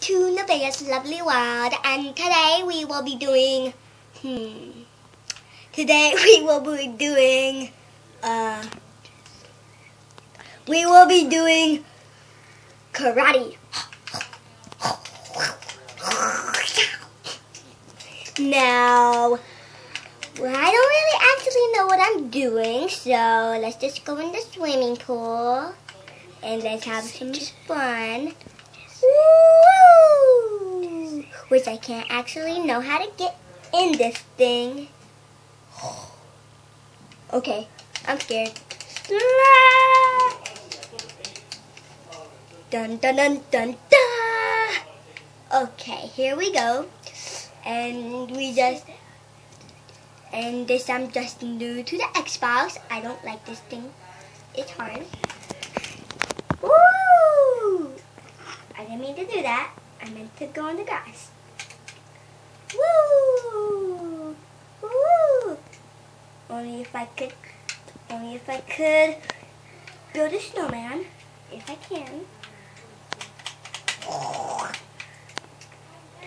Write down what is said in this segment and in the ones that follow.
to Nevaeh's Lovely World and today we will be doing, hmm, today we will be doing, uh, we will be doing karate. Now, well, I don't really actually know what I'm doing, so let's just go in the swimming pool and let's have some fun. Woo! Which I can't actually know how to get in this thing. Okay, I'm scared. Dun dun dun dun dun! Okay, here we go. And we just and this I'm just new to the Xbox. I don't like this thing. It's hard. Woo! I didn't mean to do that. I meant to go on the grass. Woo! Woo! Only if I could, only if I could build a snowman. If I can.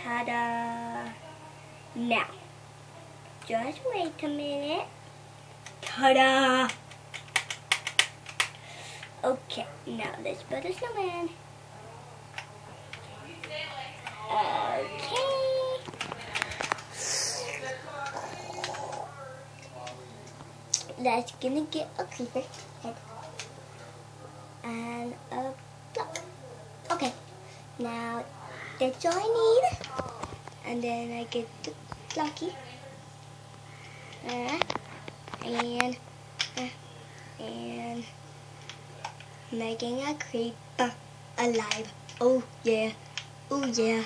Ta-da! Now, just wait a minute. Ta-da! Okay, now let's build a snowman. Okay. Let's gonna get a creeper head and a block. Okay, now that's all I need. And then I get the blocky. Uh, and uh, and making a creeper alive. Oh yeah, oh yeah,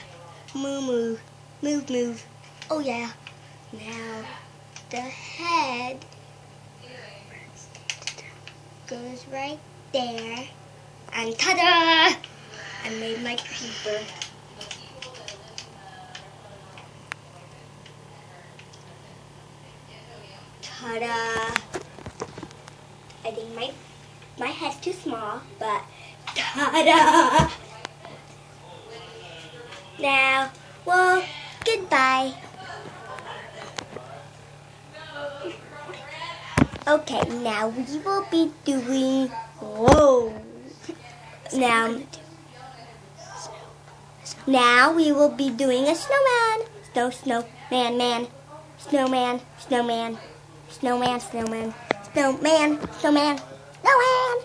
move move, move move. Oh yeah. Now the head goes right there, and ta-da! I made my creeper. Ta-da! I think my my head's too small, but ta-da! Now, well, goodbye. Okay, now we will be doing. Whoa! Now, now we will be doing a snowman. Snow, snow, man, man, snowman, snowman, snowman, snowman, snowman, snowman, snowman.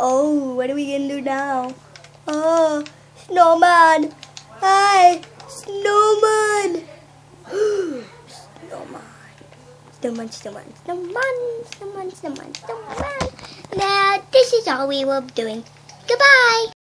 Oh, what are we gonna do now? Oh, snowman. Hi, snowman. snowman. Snowman, snowman, snowman, snowman, snowman, snowman. Now, this is all we will be doing. Goodbye.